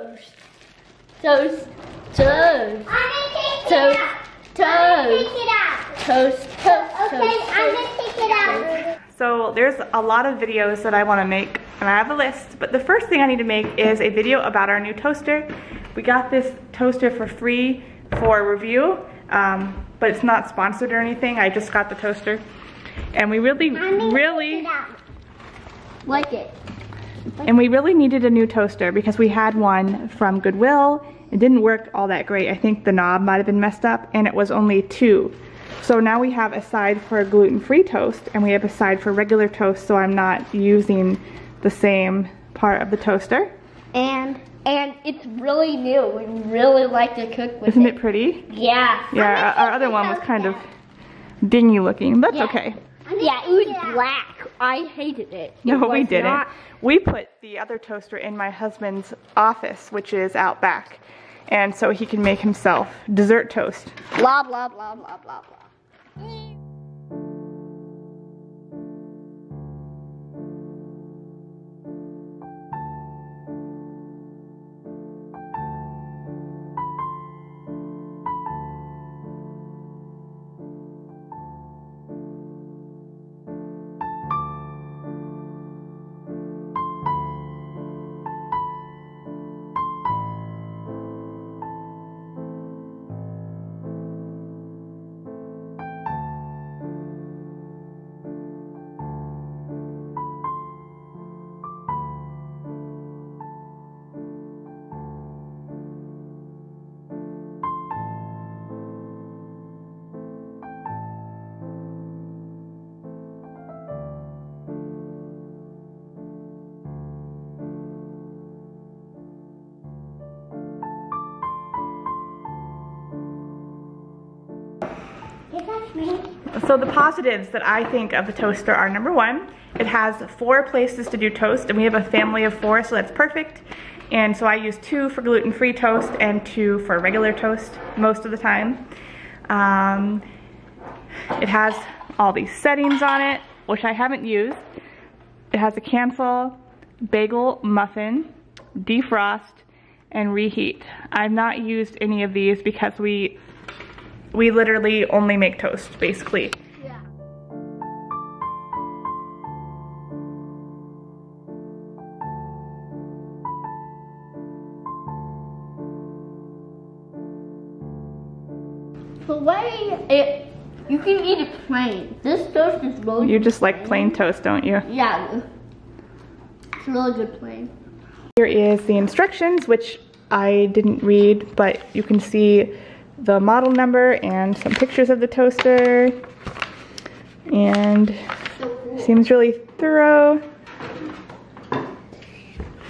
toast. Toast. Toast. I'm gonna take Toast. out. I'm Toast. take it out. Toast. Toast. Okay, Toast. I'm gonna take it out. So there's a lot of videos that I want to make and I have a list, but the first thing I need to make is a video about our new toaster. We got this toaster for free for review, um, but it's not sponsored or anything. I just got the toaster. And we really, really, take it out. Like it. And we really needed a new toaster because we had one from Goodwill. It didn't work all that great. I think the knob might have been messed up and it was only two. So now we have a side for gluten-free toast and we have a side for regular toast so I'm not using the same part of the toaster. And and it's really new. We really like to cook with Isn't it. it pretty? Yeah. Yeah, our, our other one was kind of dingy looking. That's Yeah. okay. Yeah, it was black. I hated it. No, It we didn't. not- We put the other toaster in my husband's office, which is out back. And so he can make himself dessert toast. Blah blah blah blah blah blah. So the positives that I think of the toaster are number one, it has four places to do toast and we have a family of four, so that's perfect. And so I use two for gluten-free toast and two for regular toast most of the time. Um, it has all these settings on it, which I haven't used. It has a cancel, bagel muffin, defrost, and reheat. I've not used any of these because we we literally only make toast, basically. Yeah. The way it, you can eat it plain. This toast is really You just like plain toast, don't you? Yeah. It's really good plain. Here is the instructions, which I didn't read, but you can see the model number and some pictures of the toaster. And seems really thorough.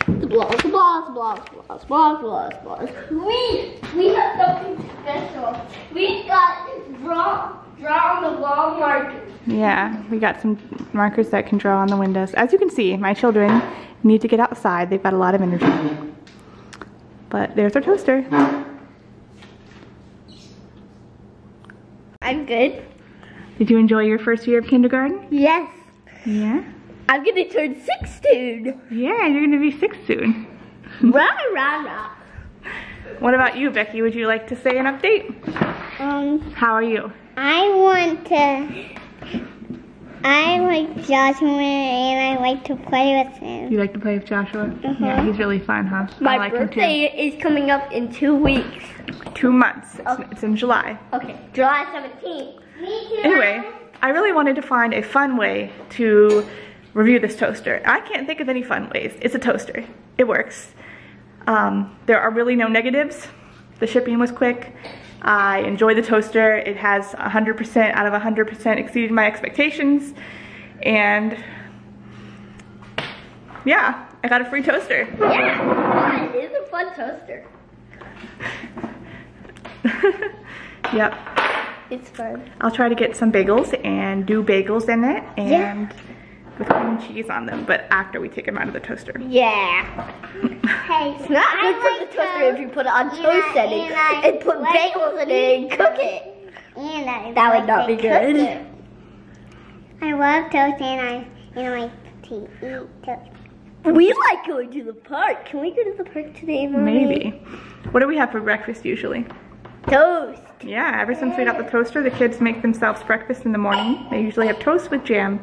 Bloss, bloss, bloss, bloss, bloss, bloss, bloss. We we have something special. We got draw draw on the wall markers. Yeah, we got some markers that can draw on the windows. As you can see, my children need to get outside. They've got a lot of energy. But there's our toaster. I'm good. Did you enjoy your first year of kindergarten? Yes. Yeah. I'm gonna turn six soon. Yeah, you're gonna be six soon. rah rah rah. What about you, Becky? Would you like to say an update? Um, How are you? I want to. I like Joshua and I like to play with him. You like to play with Joshua? Yeah, he's really fun, huh? My I like birthday is coming up in two weeks. Two months. It's, Okay. it's in July. Okay, July 17th. Me too. Anyway, I really wanted to find a fun way to review this toaster. I can't think of any fun ways. It's a toaster. It works. Um, there are really no negatives. The shipping was quick. I enjoy the toaster. It has 100% out of 100% exceeded my expectations. And yeah, I got a free toaster. Yeah, it is a fun toaster. yep. It's fun. I'll try to get some bagels and do bagels in it and with cream cheese on them, but after we take them out of the toaster. Yeah. Hey, It's not I good for the toaster if you put it on And toast I- setting and I and put like bagels in it and cook it. And I That would not be good. it. I love toast and I and I like to eat toast. We like going to the park. Can we go to the park today, Mommy? Maybe. What do we have for breakfast usually? Toast. Yeah, ever since we got the toaster, the kids make themselves breakfast in the morning. They usually have toast with jam.